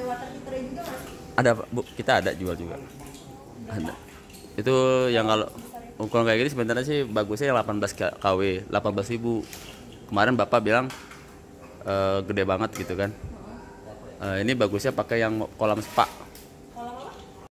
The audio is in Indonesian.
Ada water heater juga sih? ada bu. Kita ada jual juga. Ada. Itu yang kalau ukuran kayak gini sebenarnya sih bagusnya yang 18 kW 18 ribu. Kemarin bapak bilang eh, gede banget gitu kan. Eh, ini bagusnya pakai yang kolam spa